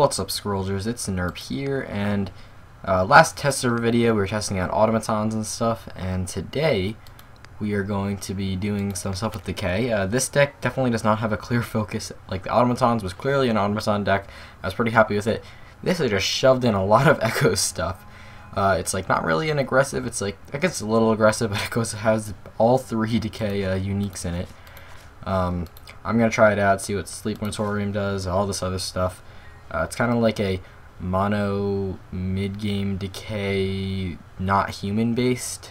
What's up, Scrollers? It's Nrp here, and uh, last test server video we were testing out automatons and stuff, and today we are going to be doing some stuff with Decay. Uh, this deck definitely does not have a clear focus. Like the automatons was clearly an automaton deck. I was pretty happy with it. This is just shoved in a lot of Echo stuff. Uh, it's like not really an aggressive. It's like I guess a little aggressive, but Echo has all three Decay uh, uniques in it. Um, I'm gonna try it out, see what Sleep Moratorium does, all this other stuff. Uh, it's kind of like a mono mid-game decay, not human based.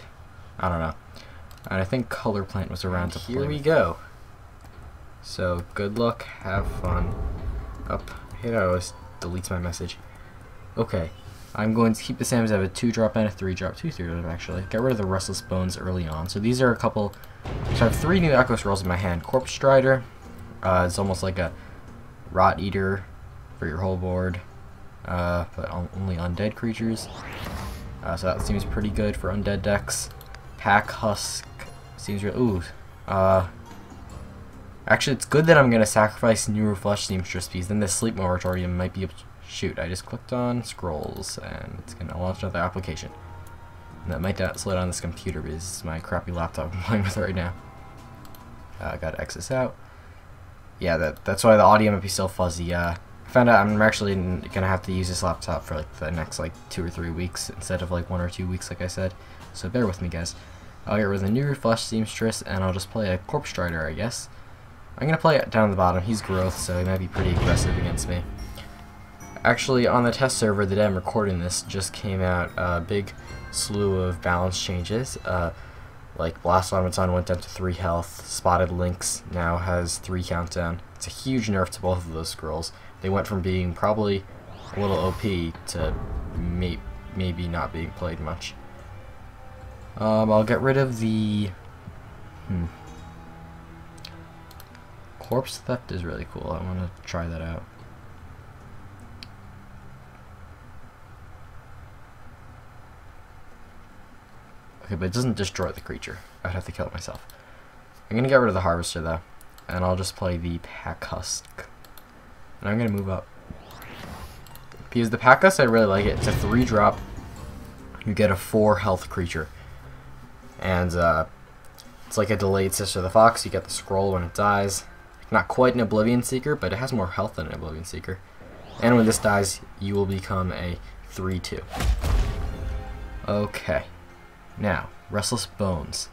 I don't know. And I think Color Plant was around to play. Here we go. So good luck, have fun. Up, hit always deletes my message. Okay, I'm going to keep the same as I have a two drop and a three drop, two three drop actually. Get rid of the Restless Bones early on. So these are a couple. So I have three new Echo Scrolls in my hand. Corpse Strider. Uh, it's almost like a Rot Eater for your whole board, uh, but only undead creatures. Uh, so that seems pretty good for undead decks. Pack Husk seems real. Ooh. Uh, actually, it's good that I'm going to sacrifice Nuru Flesh Seamstress piece. Then the Sleep Moratorium might be. Shoot, I just clicked on Scrolls, and it's going to launch another application. And that might not slow down this computer because it's my crappy laptop I'm playing with right now. Uh, I got to exit out. Yeah, that that's why the audio might be so fuzzy. Uh, found out I'm actually gonna have to use this laptop for like the next like two or three weeks instead of like one or two weeks like I said. So bear with me guys. I'll get rid of the new flesh seamstress and I'll just play a corpse strider I guess. I'm gonna play it down the bottom. He's growth so he might be pretty aggressive against me. Actually on the test server the day I'm recording this just came out a big slew of balance changes. Uh, like Blast Automaton went down to 3 health, Spotted Lynx now has 3 countdown. It's a huge nerf to both of those scrolls. They went from being probably a little OP to may maybe not being played much. Um, I'll get rid of the... Hmm. Corpse Theft is really cool. I want to try that out. Okay, but it doesn't destroy the creature. I'd have to kill it myself. I'm going to get rid of the Harvester, though. And I'll just play the Pack Husk. And I'm going to move up. Because the Pack Husk, I really like it. It's a 3-drop. You get a 4 health creature. And uh, it's like a delayed Sister of the Fox. You get the scroll when it dies. Not quite an Oblivion Seeker, but it has more health than an Oblivion Seeker. And when this dies, you will become a 3-2. Okay. Now, Restless Bones.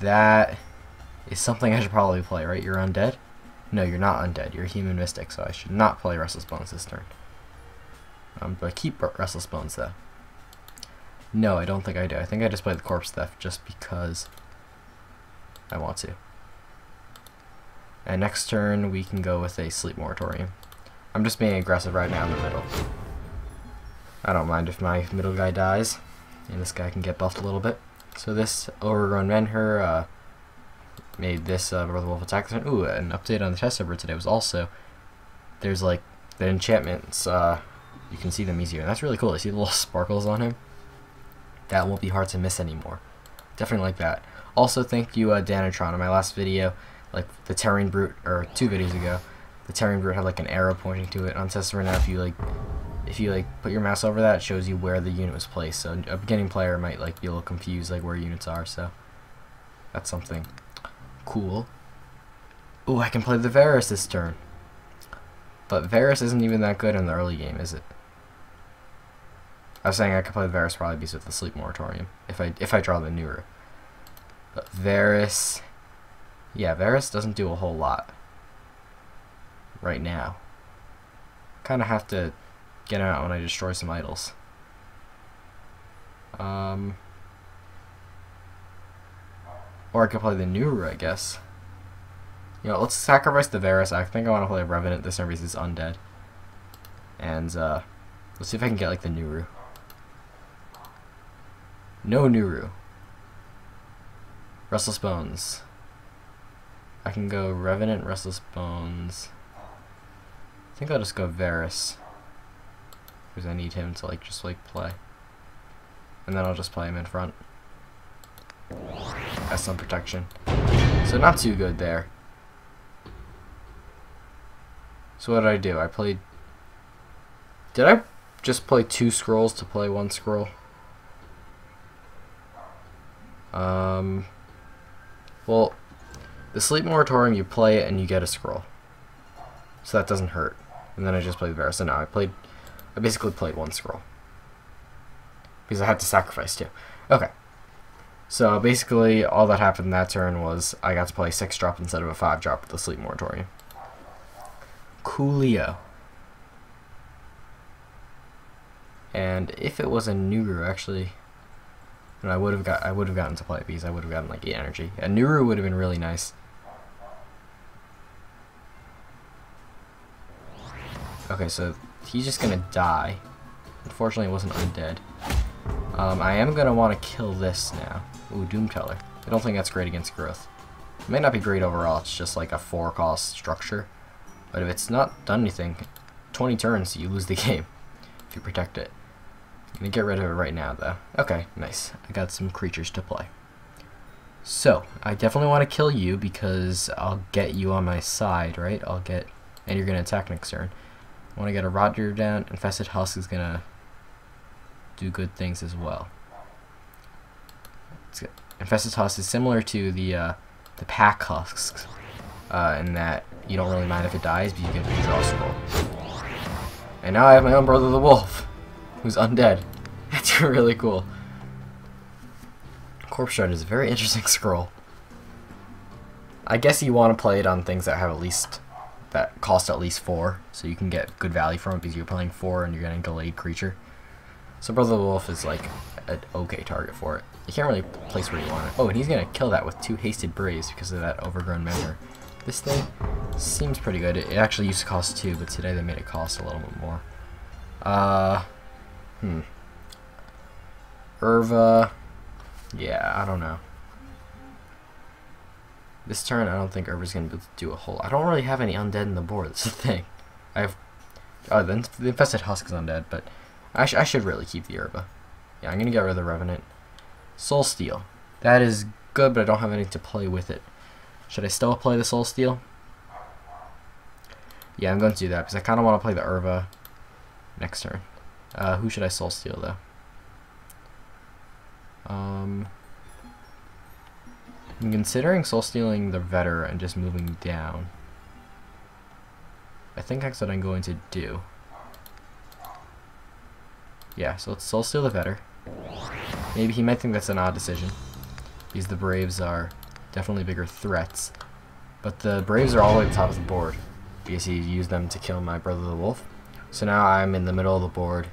That is something I should probably play, right? You're undead? No, you're not undead. You're a human mystic, so I should not play Restless Bones this turn. Um, but keep Restless Bones, though. No, I don't think I do. I think I just play the Corpse Theft just because I want to. And next turn, we can go with a Sleep Moratorium. I'm just being aggressive right now in the middle. I don't mind if my middle guy dies. And this guy can get buffed a little bit. So this Overgrown Menhir uh, made this uh, Brother Wolf attack. Ooh, an update on the test server today was also there's like the enchantments. Uh, you can see them easier. And that's really cool. You see the little sparkles on him. That won't be hard to miss anymore. Definitely like that. Also, thank you, uh, Danatron. In my last video, like the Terran Brute, or two videos ago, the Terran Brute had like an arrow pointing to it. On test server now, if you like if you like put your mouse over that, it shows you where the unit was placed. So a beginning player might like be a little confused like where units are. So that's something cool. Oh, I can play the Varus this turn. But Varus isn't even that good in the early game, is it? I was saying I could play Varus probably because of the Sleep Moratorium if I if I draw the Nuru. But Varus, yeah, Varus doesn't do a whole lot right now. Kind of have to get out when I destroy some idols. Um, or I could play the Nuru, I guess. You know, let's sacrifice the Varus. I think I want to play Revenant this because it's undead. And, uh, let's see if I can get, like, the Nuru. No Nuru. Restless Bones. I can go Revenant, Restless Bones. I think I'll just go Varus because I need him to like just like play. And then I'll just play him in front. Has some protection. So not too good there. So what did I do? I played... Did I just play two scrolls to play one scroll? Um... Well, the Sleep Moratorium, you play it and you get a scroll. So that doesn't hurt. And then I just played Vera. So now I played... I basically played one scroll. Because I had to sacrifice two. Okay. So basically, all that happened that turn was I got to play 6 drop instead of a 5 drop with the Sleep Moratorium. Coolio. And if it was a Nuru, actually, I would have got I would have gotten to play because I would have gotten like eight energy. A Nuru would have been really nice. Okay, so he's just gonna die. Unfortunately, it wasn't undead. Um, I am gonna want to kill this now. Ooh, Doom Teller. I don't think that's great against growth. It may not be great overall. It's just like a four cost structure. But if it's not done anything, 20 turns, you lose the game if you protect it. I'm going to get rid of it right now, though. Okay, nice. I got some creatures to play. So, I definitely want to kill you because I'll get you on my side, right? I'll get... And you're going to attack next turn. I want to get a Rot Eater down. Infested Husk is going to do good things as well. Infested Husk is similar to the, uh, the Pack Husks uh, in that you don't really mind if it dies, but you get to draw a scroll. And now I have my own brother the wolf, who's undead. That's really cool. Corpse Shard is a very interesting scroll. I guess you want to play it on things that have at least that cost at least four, so you can get good value from it because you're playing four and you're getting delayed creature. So Brother the Wolf is like an okay target for it. You can't really place where you want it. Oh, and he's gonna kill that with two hasted braves because of that overgrown Menhir. This thing seems pretty good. It actually used to cost two, but today they made it cost a little bit more. Uh, hmm. Irva, yeah, I don't know. This turn, I don't think Irva's to be able to do a whole... I don't really have any undead in the board, that's the thing. I have... Oh, the Infested Husk is undead, but I, sh I should really keep the Urva. Yeah, I'm going to get rid of the Revenant. Soul Steal. That is good, but I don't have anything to play with it. Should I still play the Soul Steal? Yeah, I'm going to do that because I kind of want to play the Urva next turn. Uh, who should I Soul Steal though? Um, I'm considering Soul Stealing the Vetter and just moving down. I think that's what I'm going to do. Yeah, so let's Soul Steal the Vetter. Maybe he might think that's an odd decision. Because the Braves are definitely bigger threats. But the Braves are all the way at the top of the board. Because he used them to kill my brother the wolf. So now I'm in the middle of the board.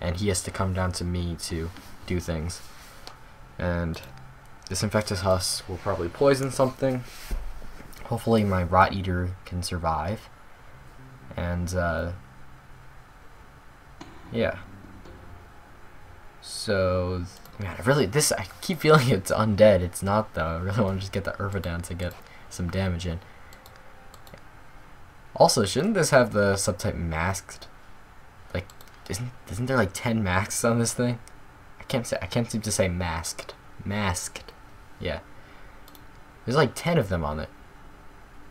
And he has to come down to me to do things. And this Infested Husk will probably poison something. Hopefully my Rot Eater can survive. And, uh, yeah. So, man, I really, this, I keep feeling it's undead. It's not, though. I really want to just get the Urva down to get some damage in. Also, shouldn't this have the subtype masked? Like, isn't, isn't there like 10 masks on this thing? I can't say, I can't seem to say masked. Masked. Yeah. There's like 10 of them on it.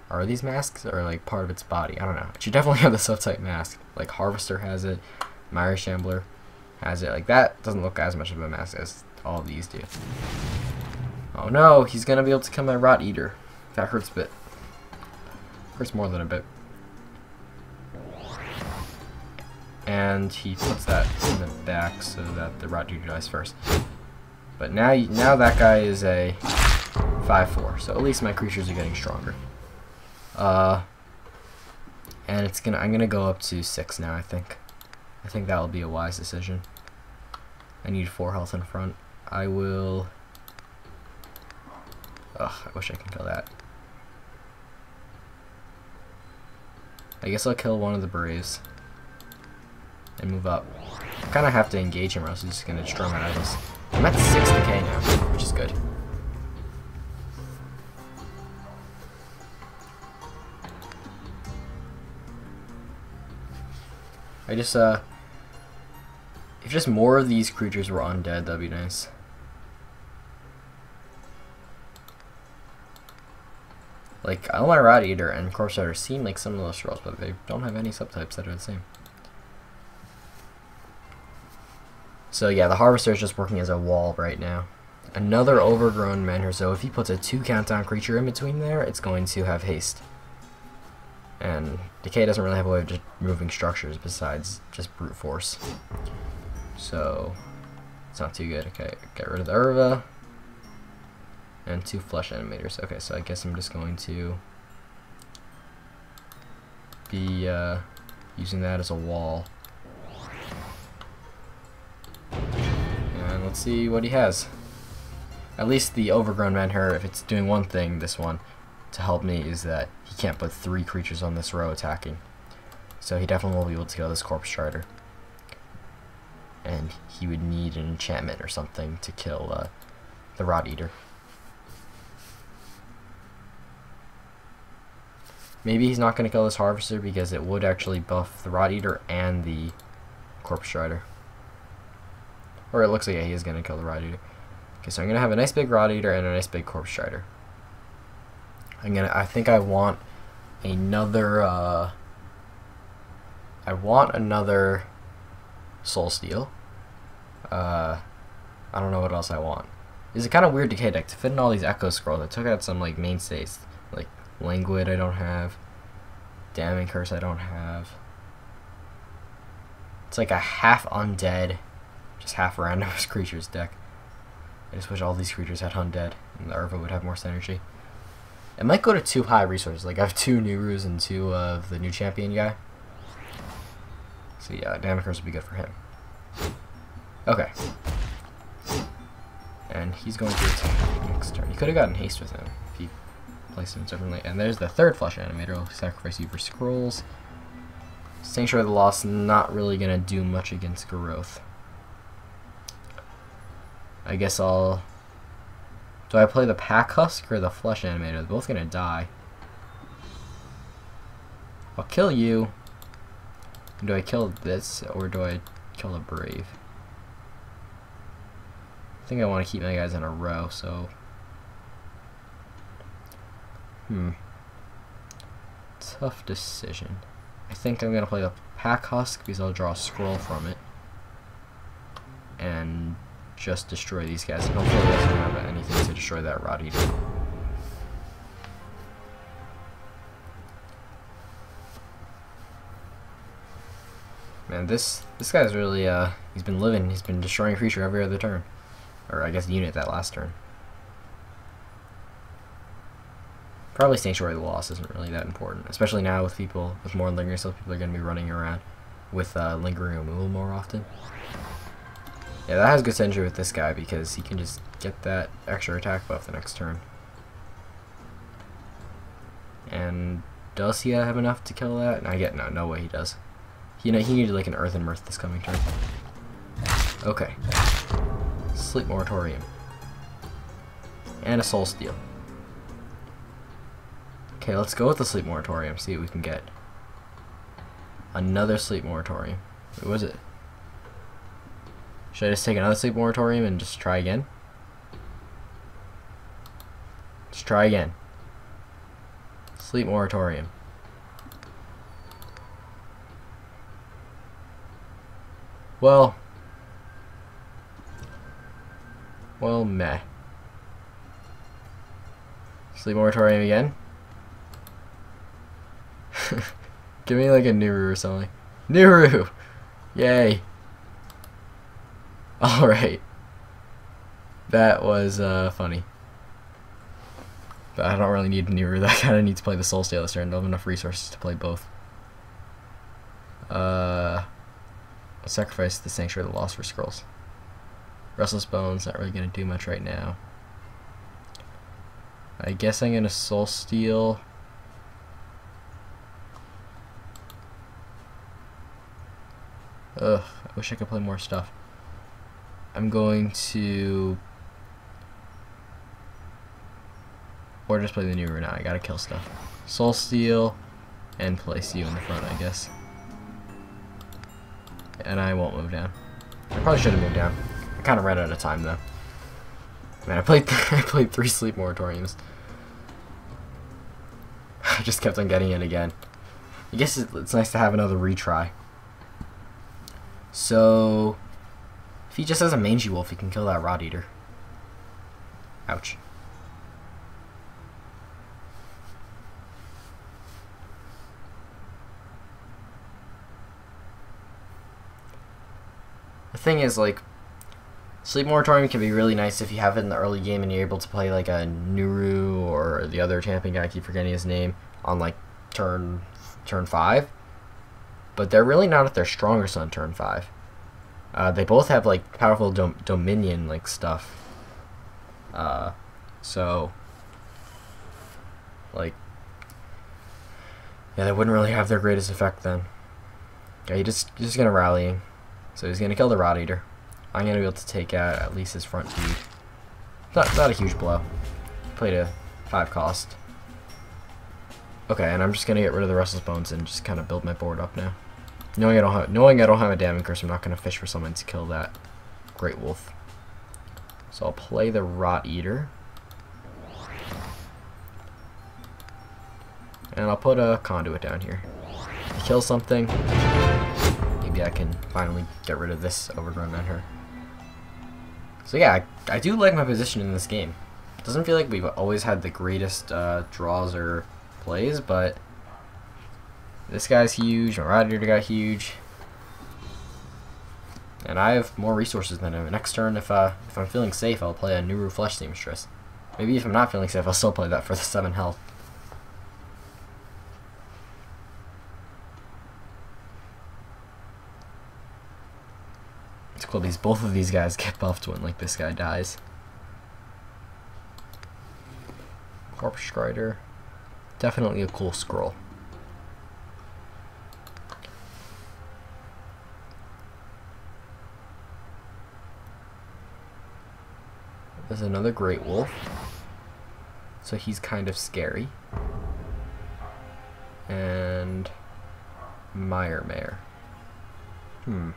Are these masks or like part of its body? I don't know. It should definitely have the subtype mask. Like Harvester has it, Mire Shambler has it. Like that doesn't look as much of a mask as all these do. Oh no, he's gonna be able to kill my Rot Eater. That hurts a bit. Hurts more than a bit. And he puts that in the back so that the Rot Eater dies first. But now, now that guy is a 5-4, so at least my creatures are getting stronger. Uh, and it's gonna, I'm gonna go up to six now. I think. I think that will be a wise decision. I need four health in front. I will. Ugh, I wish I could kill that. I guess I'll kill one of the Braves. And move up. I kind of have to engage him or else he's just going to destroy my items. I'm at 6 decay now, which is good. I just, uh... If just more of these creatures were undead, that'd be nice. Like, Elmire Rot Eater and Corpse Rider seem like some of those scrolls, but they don't have any subtypes that are the same. So yeah, the Harvester is just working as a wall right now. Another overgrown Menhir, so if he puts a 2 countdown creature in between there, it's going to have haste. And Decay doesn't really have a way of just moving structures besides just brute force. So, it's not too good. Okay, get rid of the Urva. And two flesh animators. Okay, so I guess I'm just going to be uh, using that as a wall. And let's see what he has. At least the overgrown Menhir, if it's doing one thing, this one, to help me, is that he can't put three creatures on this row attacking. So he definitely won't be able to kill this Corpse Strider. And he would need an enchantment or something to kill uh, the Rot Eater. Maybe he's not going to kill this Harvester because it would actually buff the Rot Eater and the Corpse Strider. Or it looks like yeah, he is going to kill the Rot Eater. Okay, so I'm gonna have a nice big Rot Eater and a nice big Corpse Strider. I'm gonna. I think I want another. Uh, I want another Soul Steal. Uh, I don't know what else I want. It's a kind of weird decay deck to fit in all these Echo Scrolls. I took out some like mainstays, like Languid. I don't have. Damning Curse. I don't have. It's like a half undead, just half randomized creatures deck. I just wish all these creatures had Undead, and the Urva would have more synergy. It might go to two high resources. Like, I have two Nuru's and two of the new champion guy. So yeah, Damocles would be good for him. Okay. And he's going to attack next turn. He could have gotten haste with him if he placed him differently. And there's the third flesh animator. I'll sacrifice you for scrolls. Sanctuary of the Lost not really going to do much against growth. I guess I'll... Do I play the Pack Husk or the Flesh Animator? They're both gonna die. I'll kill you. Do I kill this, or do I kill the Brave? I think I want to keep my guys in a row, so... Hmm. Tough decision. I think I'm gonna play the Pack Husk because I'll draw a scroll from it. Just destroy these guys. And hopefully he doesn't have anything to destroy that Rot Eater. Man, this this guy's really uh he's been living. He's been destroying a creature every other turn, or I guess unit that last turn. Probably Sanctuary of the Lost isn't really that important, especially now with people with more lingering stuff. People are going to be running around with uh, lingering removal more often. Yeah, that has good synergy with this guy because he can just get that extra attack buff the next turn. And does he have enough to kill that? I get no, no way he does. You know, he needed like an Earth and Mirth this coming turn. Okay. Sleep Moratorium. And a Soul Steal. Okay, let's go with the Sleep Moratorium, see what we can get. Another Sleep Moratorium. What was it? Should I just take another sleep moratorium and just try again? Let's try again. Sleep moratorium. Well. Well, meh. Sleep moratorium again? Give me like a Nuru or something. Nuru! Yay! Alright. That was uh, funny. But I don't really need Nuru. That kind of need to play the Soul this turn. I don't have enough resources to play both. Uh, I'll sacrifice the Sanctuary of the Lost for Scrolls. Restless Bones, not really going to do much right now. I guess I'm going to Soul Steal. Ugh, I wish I could play more stuff. I'm going to or just play the new rune. I gotta kill stuff. Soul Steal and place you in the front, I guess. And I won't move down. I probably should have moved down. I kind of ran out of time though. Man, I played I played three sleep moratoriums. I just kept on getting it again. I guess it's nice to have another retry. So, if he just has a mangy wolf, he can kill that rot eater. Ouch. The thing is, like, Sleep Moratorium can be really nice if you have it in the early game and you're able to play, like, a Nuru or the other champion guy, I keep forgetting his name, on, like, turn, turn 5. But they're really not at their strongest on turn 5. Uh, they both have, like, powerful dom Dominion, like, stuff. Uh, so, like, yeah, they wouldn't really have their greatest effect then. Yeah, he just, just gonna rally. So he's to kill the Rot Eater. I'm to be able to take out at least his front feed. Not, not a huge blow. Played a 5 cost. Okay, and I'm just to get rid of the Restless Bones and just kind of build my board up now. Knowing I don't have, knowing I don't have a damning curse, I'm not to fish for someone to kill that Great Wolf. So I'll play the Rot Eater. And I'll put a conduit down here. Kill something. Maybe I can finally get rid of this overgrown her. So yeah, I, I, do like my position in this game. Doesn't feel like we've always had the greatest uh, draws or plays, but this guy's huge, my Rot Eater got huge. And I have more resources than him. Next turn, if uh, if I'm feeling safe, I'll play a Nuru Flesh Seamstress. Maybe if I'm not feeling safe, I'll still play that for the 7 health. It's cool. These both of these guys get buffed when like this guy dies. Corpse Strider. Definitely a cool scroll. There's another Great Wolf. So he's kind of scary. And Mire Hmm.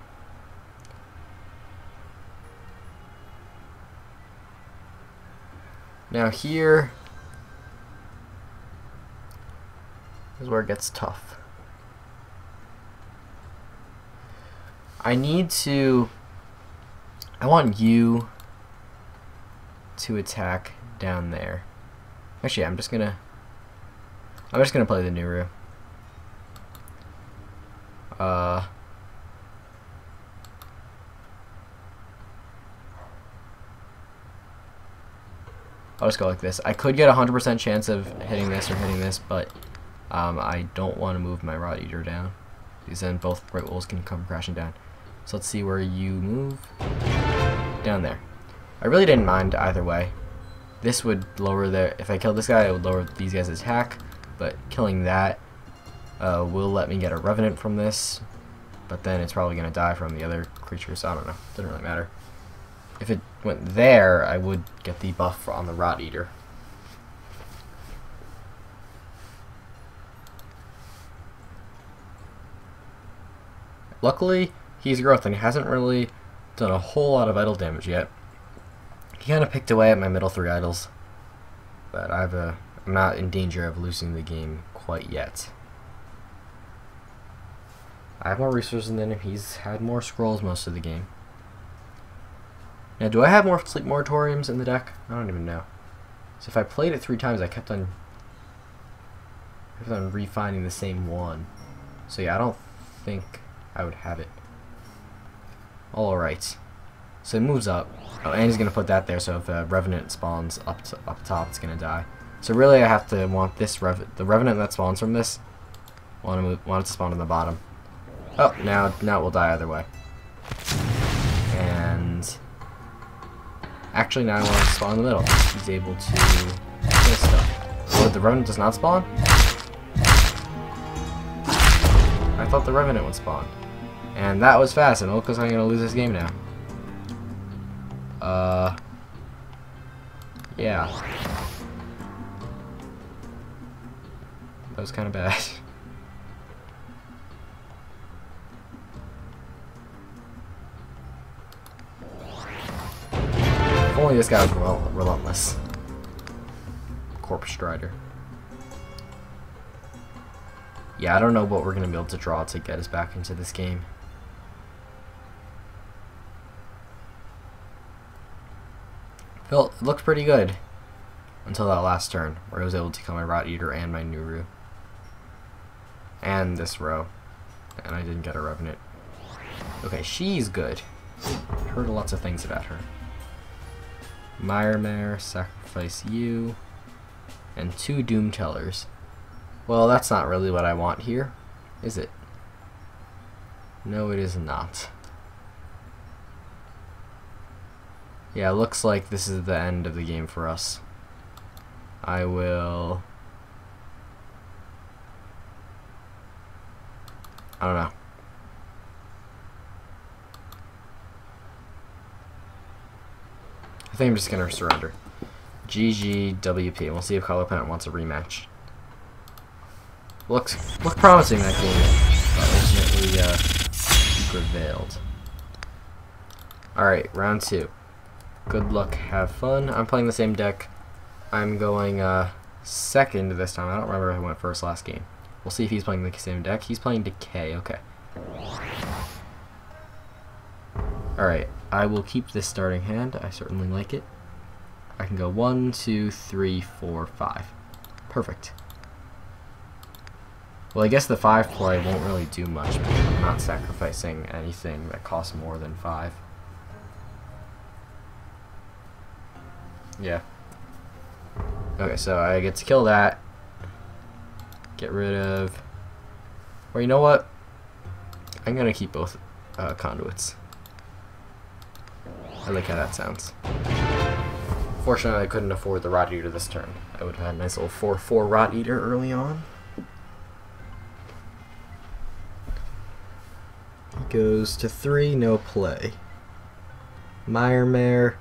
Now here is where it gets tough. I need to I want you to attack down there. Actually, I'm just gonna I'm just gonna play the Nuru. Uh I'll just go like this. I could get a 100% chance of hitting this or hitting this, but um, I don't want to move my Rot Eater down. Because then both Great Wolves can come crashing down. So let's see where you move. Down there. I really didn't mind either way. This would lower their... If I killed this guy, it would lower these guys' attack. But killing that uh, will let me get a Revenant from this. But then it's probably going to die from the other creatures. I don't know. Doesn't really matter. If it went there, I would get the buff on the Rot Eater. Luckily, he's growth and hasn't really done a whole lot of idol damage yet. He kind of picked away at my middle three idols, but I've a, I'm not in danger of losing the game quite yet. I have more resources than him. He's had more scrolls most of the game. Now, do I have more sleep moratoriums in the deck? I don't even know. So if I played it three times, I kept on, kept on refinding the same one. So yeah, I don't think I would have it. Alright. So it moves up. Oh, and he's going to put that there, so if a Revenant spawns up to, up top, it's going to die. So really I have to want this, Rev the Revenant that spawns from this, want, to move, want it to spawn on the bottom. Oh, now, now it will die either way. And... Actually, now I want to spawn in the middle. He's able to this stuff. Oh, the Revenant does not spawn? I thought the Revenant would spawn. And that was fast, and it looks I'm going to lose this game now. Uh... Yeah. That was kind of bad. only this guy was rel relentless. Corpse Strider. Yeah, I don't know what we're going to be able to draw to get us back into this game. Felt it looked pretty good until that last turn where I was able to kill my Rot Eater and my Nuru. And this row. And I didn't get a Revenant. Okay, she's good. Heard lots of things about her. Myremere, sacrifice you, and two Doom Tellers. Well, that's not really what I want here, is it? No, it is not. Yeah, looks like this is the end of the game for us. I will... I don't know. I think I'm just going to surrender. GGWP. We'll see if Color Planet wants a rematch. Looks look promising that game, but ultimately uh, prevailed. Alright, round two. Good luck, have fun. I'm playing the same deck. I'm going uh, second this time. I don't remember if I went first last game. We'll see if he's playing the same deck. He's playing Decay, okay. Alright, I will keep this starting hand. I certainly like it. I can go one, two, three, four, five. Perfect. Well, I guess the 5 play won't really do much because I'm not sacrificing anything that costs more than 5. Yeah. Okay, so I get to kill that. Get rid of... Well, you know what? I'm to keep both uh, conduits. I like how that sounds. Fortunately, I couldn't afford the Rot Eater this turn. I would have had a nice little 4-4 Rot Eater early on. He goes to 3, no play. Myremere,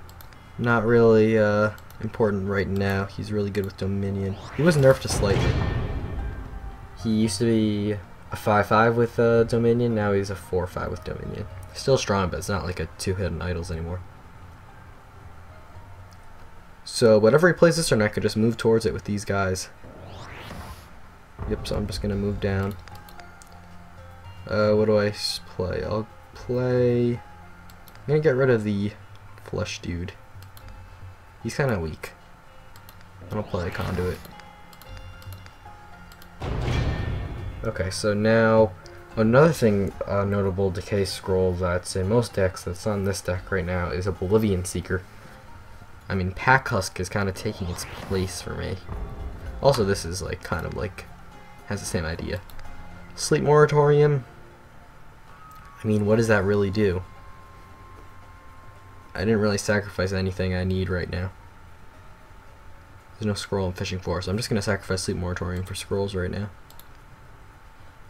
not really uh, important right now. He's really good with Dominion. He was nerfed a slightly. He used to be a 5-5 with uh, Dominion, now he's a 4-5 with Dominion. Still strong, but it's not like a two-hit on Idols anymore. So whatever he plays this turn, I could just move towards it with these guys. Yep, so I'm just going to move down. Uh, what do I play? I'll play... I'm going to get rid of the flesh dude. He's kind of weak. I'll play a conduit. Okay, so now another thing uh, notable decay scroll that's in most decks that's on this deck right now is a Oblivion Seeker. I mean, Pack Husk is kind of taking its place for me. Also, this is like kind of like has the same idea. Sleep Moratorium. I mean, what does that really do? I didn't really sacrifice anything I need right now. There's no scroll I'm fishing for, so I'm just going to sacrifice Sleep Moratorium for scrolls right now.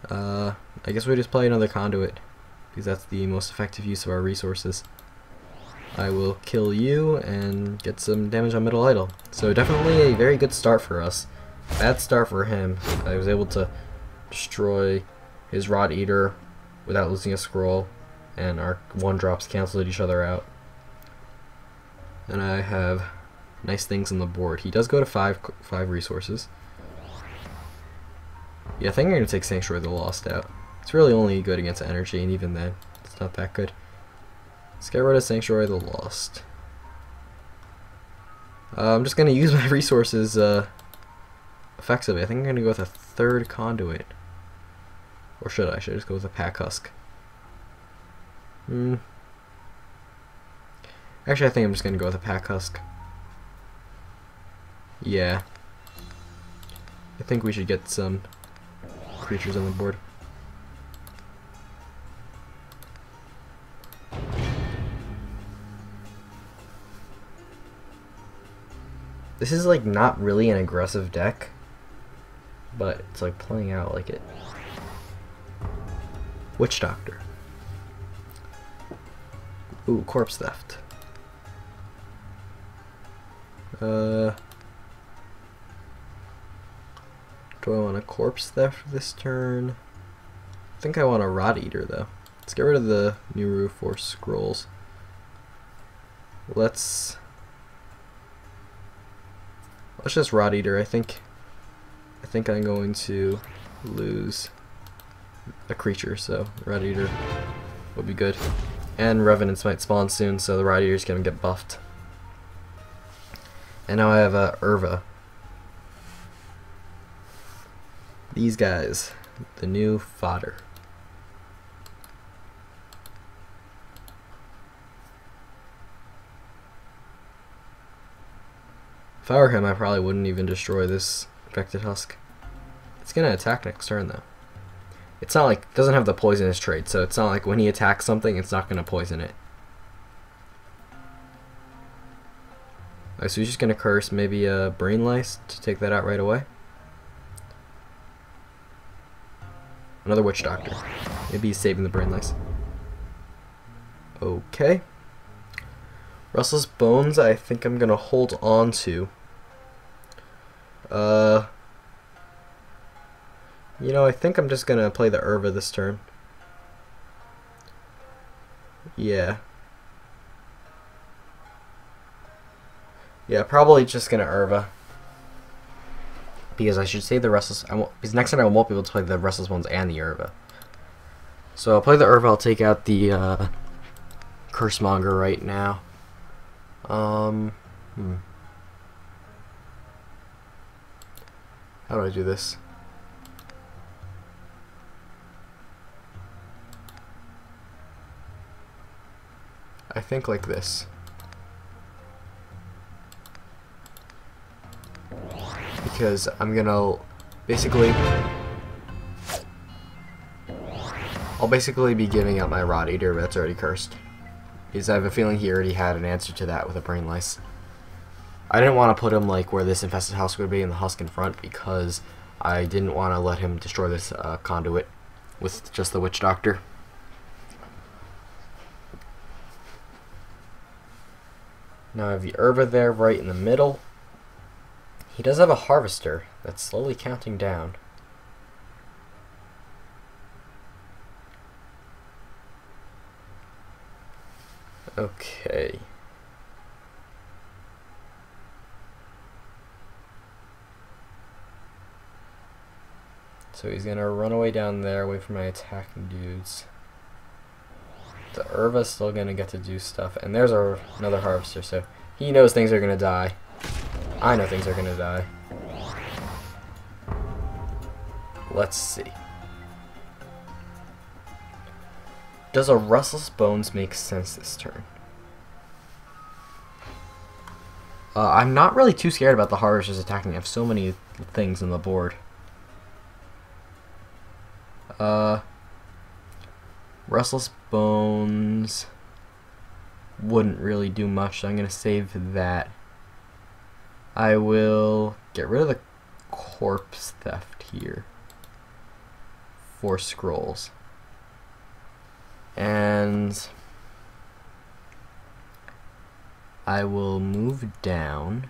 Uh, I guess we just play another Conduit, because that's the most effective use of our resources. I will kill you and get some damage on Middle Idol. So definitely a very good start for us. Bad start for him. I was able to destroy his Rot Eater without losing a scroll, and our one drops canceled each other out. And I have nice things on the board. He does go to five five resources. Yeah, I think I'm going to take Sanctuary of the Lost out. It's really only good against energy, and even then, it's not that good. Let's get rid of Sanctuary of the Lost. Uh, I'm just going to use my resources uh, effectively. I think I'm going to go with a third conduit. Or should I? Should I just go with a pack husk? Hmm. Actually, I think I'm just going to go with a pack husk. Yeah. I think we should get some creatures on the board. This is like not really an aggressive deck, but it's like playing out like it. Witch Doctor. Ooh, Corpse Theft. Uh, do I want a Corpse Theft this turn? I think I want a Rot Eater though. Let's get rid of the Nuru for scrolls. Let's let's just Rot Eater. I think I think I'm going to lose a creature, so Rot Eater would be good. And Revenants might spawn soon, so the Rot Eater's gonna get buffed. And now I have uh, Urva. These guys, the new fodder. If I were him, I probably wouldn't even destroy this infected husk. It's gonna attack next turn though. It's not like doesn't have the poisonous trait, so it's not like when he attacks something, it's not gonna poison it. Right, so he's just gonna curse maybe a brain lice to take that out right away. Another witch doctor. Maybe he's saving the brain lice. Okay. Restless Bones, I think I'm gonna hold on to. Uh, you know, I think I'm just gonna play the Urva this turn. Yeah. Yeah, probably just gonna Irva. Because I should save the Restless... I won't, because next time I won't be able to play the Restless Ones and the Irva. So I'll play the Irva, I'll take out the uh, Cursemonger right now. Um, hmm. How do I do this? I think like this. Because I'm gonna basically I'll basically be giving up my Rot Eater that's already cursed. Because I have a feeling he already had an answer to that with a Brain Lice. I didn't want to put him like where this infested house would be in the husk in front because I didn't want to let him destroy this uh, conduit with just the witch doctor. Now I have the Urva there right in the middle. He does have a harvester that's slowly counting down. Okay. So he's gonna run away down there, away from my attacking dudes. The Irva's still gonna get to do stuff, and there's our, another harvester, so he knows things are gonna die. I know things are gonna die. Let's see. Does a Restless Bones make sense this turn? Uh, I'm not really too scared about the Harvesters attacking. I have so many things on the board. Uh, Restless Bones wouldn't really do much, so I'm going to save that. I will get rid of the Corpse Theft here. Four scrolls. And I will move down.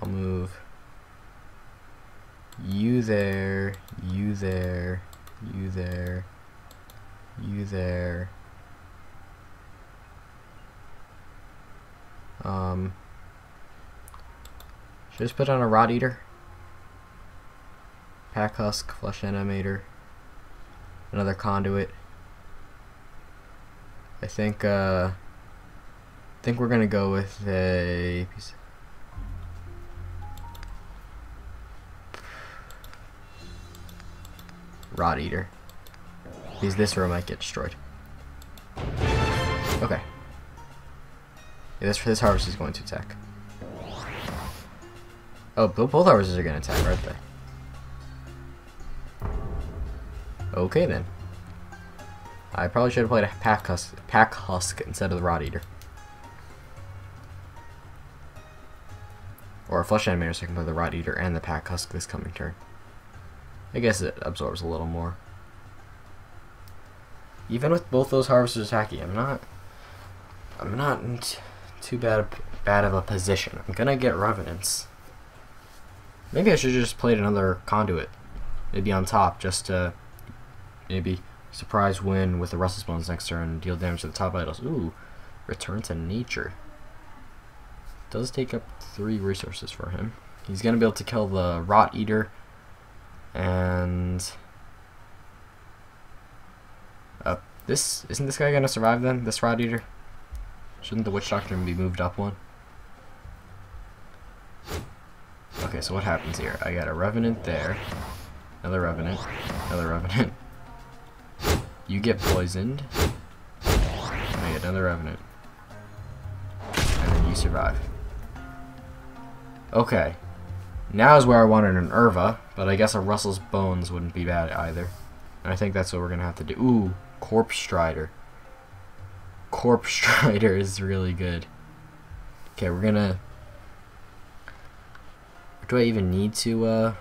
I'll move you there, you there, you there, you there. Um, should I just put on a Rot Eater? Pack Husk, Flesh Animator another conduit. I think uh, I think we're gonna go with a piece. Rot Eater. Because this room might get destroyed. Okay. Yeah, this this harvest is going to attack. Oh, both harvests are going to attack, aren't they? Okay then. I probably should have played a pack husk, pack husk instead of the Rot eater. Or a flesh animator so I can play the Rot eater and the pack husk this coming turn. I guess it absorbs a little more. Even with both those harvesters attacking, I'm not I'm not too bad bad of a position. I'm gonna get revenants. Maybe I should just played another conduit. Maybe on top just to maybe surprise win with the Restless Bones next turn, and deal damage to the top idols. Ooh, return to nature. Does take up three resources for him. He's gonna be able to kill the Rot Eater And uh, this isn't this guy gonna survive then? This rot eater? Shouldn't the witch doctor be moved up one? Okay, so what happens here? I got a revenant there, another revenant, another revenant. You get poisoned. I get another revenant. And then you survive. Okay. Now is where I wanted an Irva, but I guess a Restless Bones wouldn't be bad either. And I think that's what we're gonna have to do. Ooh, Corpse Strider. Corpse Strider is really good. Okay, we're gonna... Do I even need to, uh...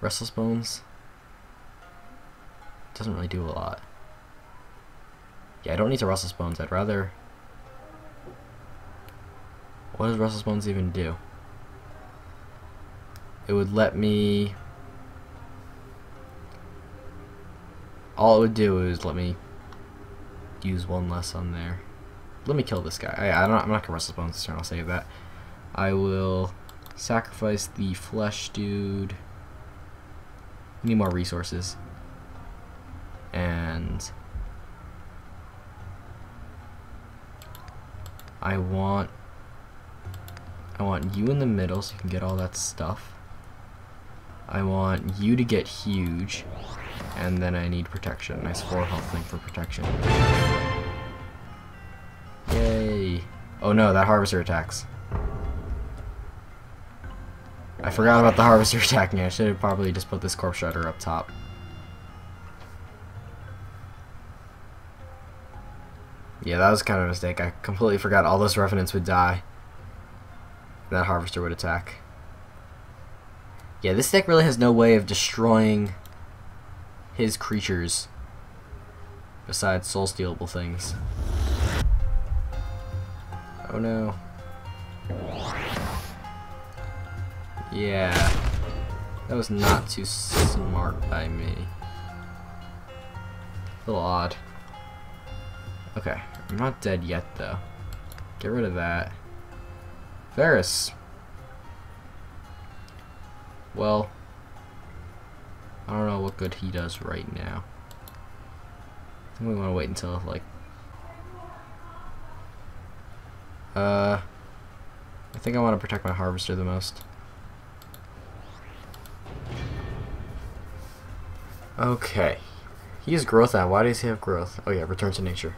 Restless Bones? Doesn't really do a lot. Yeah, I don't need to Restless Bones. I'd rather... What does Restless Bones even do? It would let me... All it would do is let me use one less on there. Let me kill this guy. I, I don't, I'm not gonna Restless Bones this turn. I'll save that. I will sacrifice the flesh dude. Need more resources. And I want I want you in the middle so you can get all that stuff. I want you to get huge. And then I need protection. Nice 4 health thing for protection. Oh no, that harvester attacks. I forgot about the harvester attacking. I should have probably just put this corpse strider up top. Yeah, that was kind of a mistake. I completely forgot all those revenants would die. That harvester would attack. Yeah, this deck really has no way of destroying his creatures besides soul stealable things. Oh no. Yeah. That was not too smart by me. A little odd. Okay, I'm not dead yet though. Get rid of that. Varus. Well, I don't know what good he does right now. I think we want to wait until like uh I think I want to protect my harvester the most. Okay. He has growth now. Why does he have growth? Oh yeah, return to nature.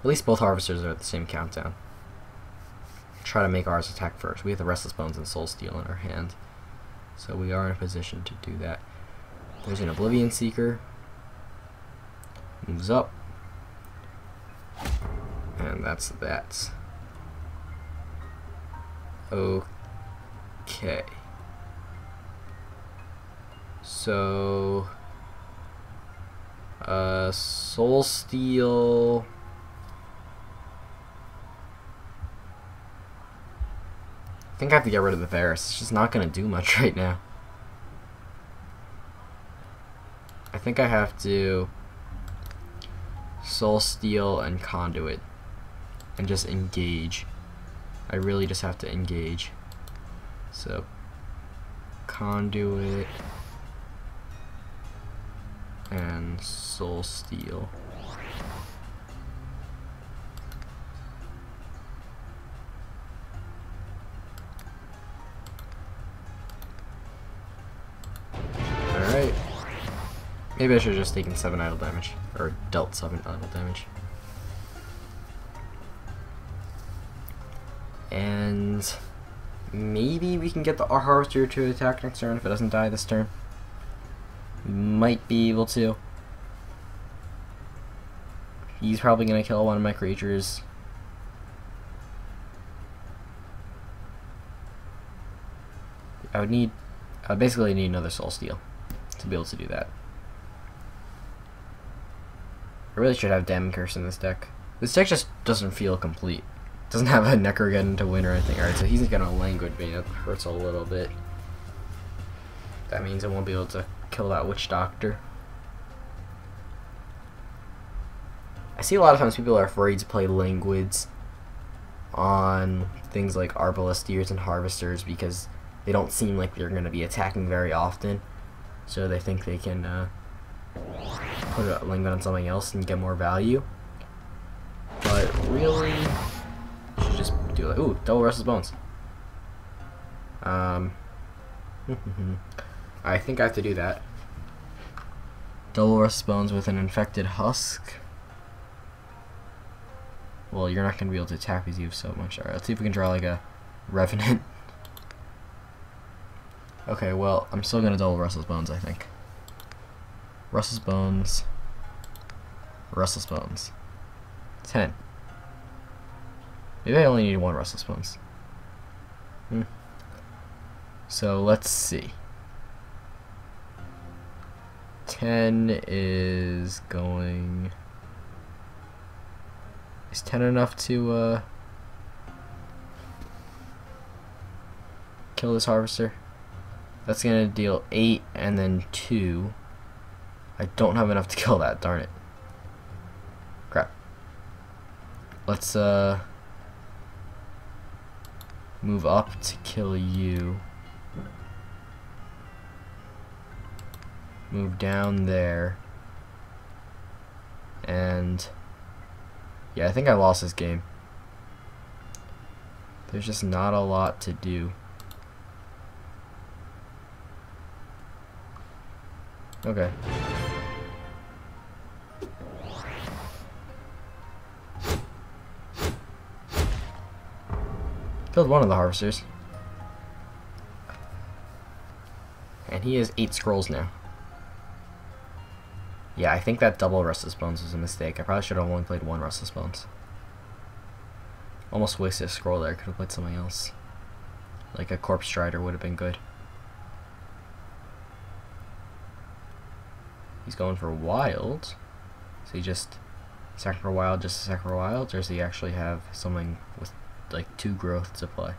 At least both harvesters are at the same countdown. Try to make ours attack first. We have the Restless Bones and Soul Steal in our hand. So we are in a position to do that. There's an Oblivion Seeker. Moves up. And that's that. Okay. So... Uh, Soul Steal... I think I have to get rid of the Varus. It's just not going to do much right now. I think I have to Soul Steal and Conduit and just engage. I really just have to engage. So, Conduit and Soul Steal. Alright. Maybe I should have just taken 7 idle damage. Or dealt 7 idle damage. Maybe we can get the Harvester to attack next turn if it doesn't die this turn. Might be able to. He's probably going to kill one of my creatures. I would need, I would basically need another Soul Steal to be able to do that. I really should have Damn Curse in this deck. This deck just doesn't feel complete. Doesn't have a Necrogeddon to win or anything. Alright, so he's gonna languid me. That hurts a little bit. That means I won't be able to kill that Witch Doctor. I see a lot of times people are afraid to play languids on things like arbalesters and harvesters because they don't seem like they're going to be attacking very often. So they think they can uh, put a lingman on something else and get more value. But really, do it. Ooh, double restless bones. Um, I think I have to do that. Double restless bones with an infested husk. Well, you're not going to be able to attack because you have so much. Alright, let's see if we can draw like a revenant. okay, well, I'm still going to double restless bones, I think. Restless bones. Restless bones. 10. Maybe I only need one restless bones. Hmm. So let's see. 10 is going... Is 10 enough to uh, kill this harvester? That's going to deal 8 and then 2. I don't have enough to kill that, darn it. Crap. Let's uh, move up to kill you. Move down there. And yeah, I think I lost this game. There's just not a lot to do. Okay. Killed one of the harvesters. And he has eight scrolls now. Yeah, I think that double Restless Bones was a mistake. I probably should have only played one Restless Bones. Almost wasted a scroll there. Could have played something else. Like a Corpse Strider would have been good. He's going for Wild. So he just second for Wild, just a second for Wild? Or does he actually have something with like two growth play?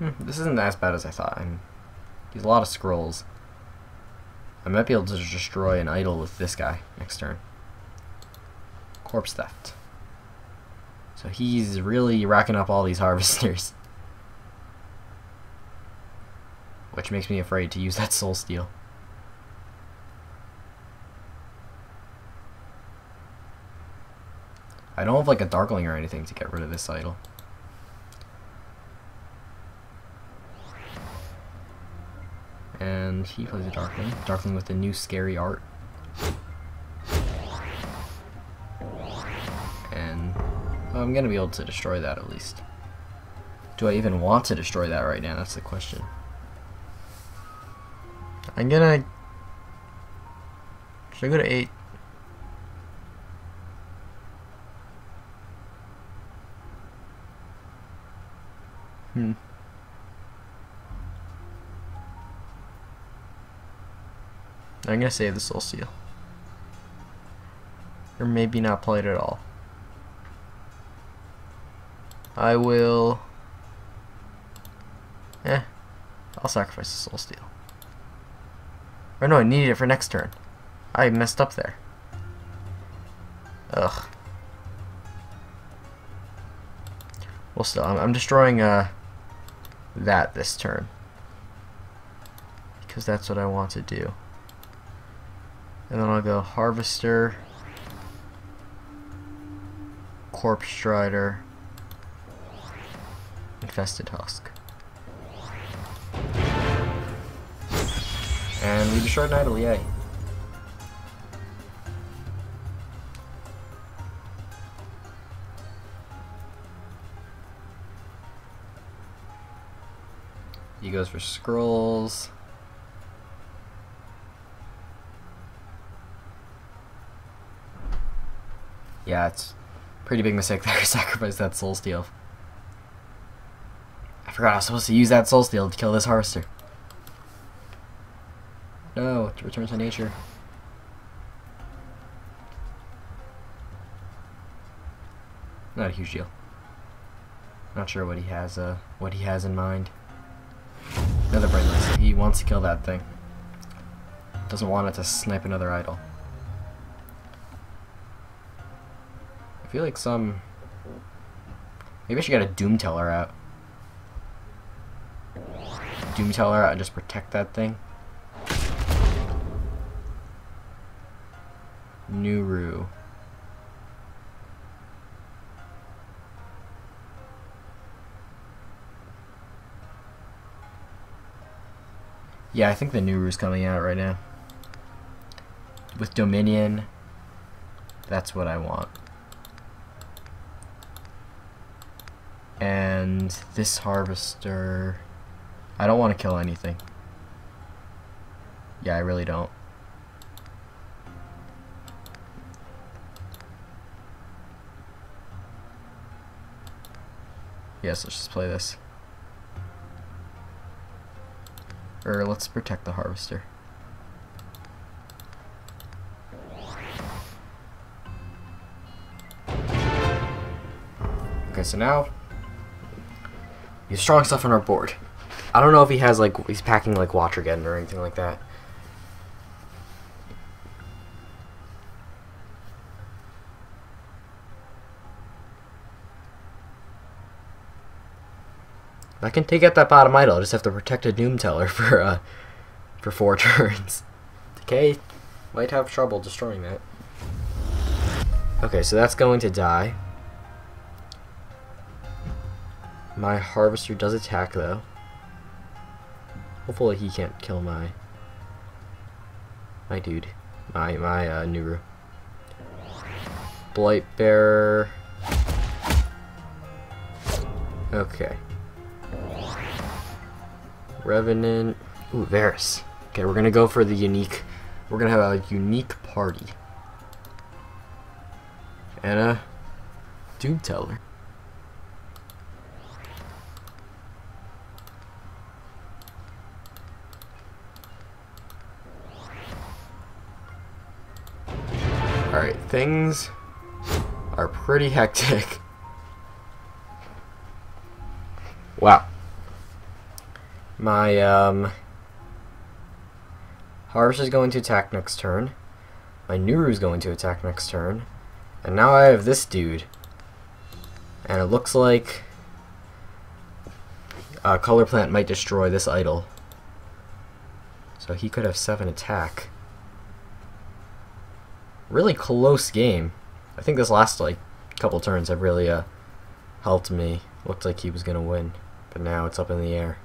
Hmm, this isn't as bad as I thought. I'm, he's a lot of scrolls. I might be able to destroy an idol with this guy next turn. Corpse theft. So he's really racking up all these harvesters. Which makes me afraid to use that soul steal. I don't have like a darkling or anything to get rid of this idol. and he plays a Darkling. Darkling with the new scary art. And I'm gonna be able to destroy that at least. Do I even want to destroy that right now? That's the question. I'm gonna... Should I go to 8? Hmm. I'm gonna save the Soul Steal. Or maybe not play it at all. I will... Eh. I'll sacrifice the Soul Steal. Or no, I needed it for next turn. I messed up there. Ugh. Well, still, I'm, I'm destroying uh, that this turn. Because that's what I want to do. And then I'll go Harvester, Corpse Strider, Infested Husk. And we destroyed idol, yay. He goes for scrolls. Yeah, it's pretty big mistake there. Sacrifice that soul steal. I forgot I was supposed to use that soul steal to kill this harvester. To return to nature. Not a huge deal. Not sure what he has uh what he has in mind. Another brainless. He wants to kill that thing. Doesn't want it to snipe another idol. I feel like some... Maybe I should get a Doom Teller out. Doom Teller out and just protect that thing. Nuru. Yeah, I think the Nuru's coming out right now. With Dominion, that's what I want. And this Harvester, I don't want to kill anything. Yeah, I really don't. Yes, let's just play this. Or let's protect the harvester. Okay, so now he's strong stuff on our board. I don't know if he has like he's packing like Watch again or anything like that. I can take out that bottom idol. I just have to protect a Doom Teller for uh, for four turns. Decay might have trouble destroying that. Okay, so that's going to die. My Harvester does attack, though. Hopefully he can't kill my... My dude. My, my, uh, Nuru. Blight Bearer... Okay. Revenant. Ooh, Varus. Okay, we're gonna go for the unique. We're gonna have a unique party. And a Doom Teller. Alright, things are pretty hectic. My, um... Harvest is going to attack next turn. My Nuru is going to attack next turn. And now I have this dude. And it looks like... Uh, Color Plant might destroy this idol. So he could have 7 attack. Really close game. I think this last, like, couple turns have really, uh, helped me. Looked like he was gonna win. But now it's up in the air.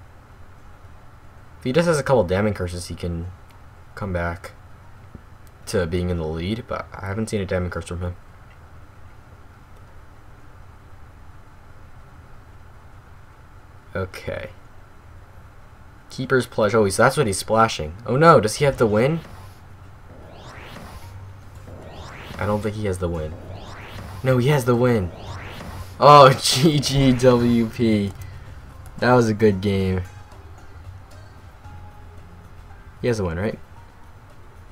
He just has a couple damning curses, he can come back to being in the lead, but I haven't seen a damning curse from him. Okay. Keeper's Pledge. Oh, that's what he's splashing. Oh no, does he have the win? I don't think he has the win. No, he has the win. Oh, GGWP. That was a good game. He has a win, right?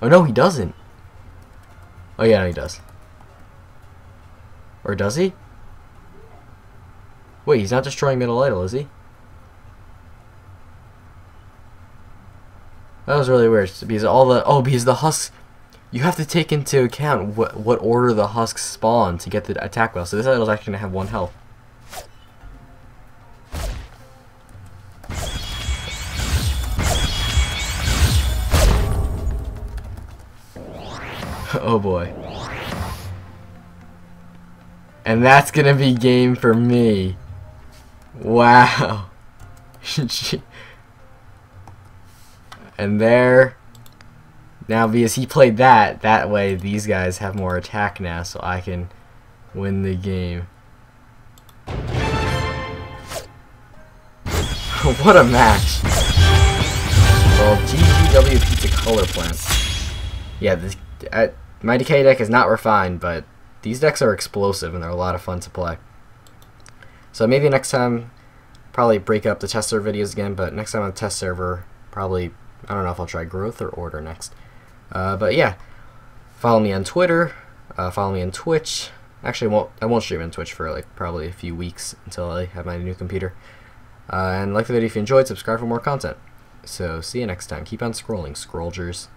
Oh no, he doesn't. Oh yeah, he does. Or does he? Wait, he's not destroying Middle Idol, is he? That was really weird because all the oh because the husks you have to take into account what what order the husks spawn to get the attack well. So this idol's actually gonna have one health. oh boy. And that's gonna be game for me. Wow. and there. Now, because he played that, that way these guys have more attack now, so I can win the game. what a match. Well, GGW Pizza Color Plants. Yeah, this, uh, my Decay deck is not refined, but these decks are explosive and they're a lot of fun to play. So maybe next time, probably break up the test server videos again, but next time on the test server, probably, I don't know if I'll try Growth or Order next. Uh, but yeah, follow me on Twitter, uh, follow me on Twitch. Actually, I won't, I won't stream on Twitch for like probably a few weeks until I have my new computer. Uh, and like the video if you enjoyed, subscribe for more content. So see you next time. Keep on scrolling, scrollgers.